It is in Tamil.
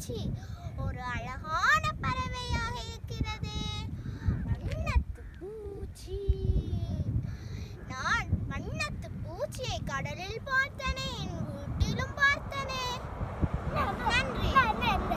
பூச்சி ஒரு அழகான பறவையாக இருக்கிறது. வண்ணத்து பூச்சி. நான் வண்ணத்து பூச்சியை கடலில்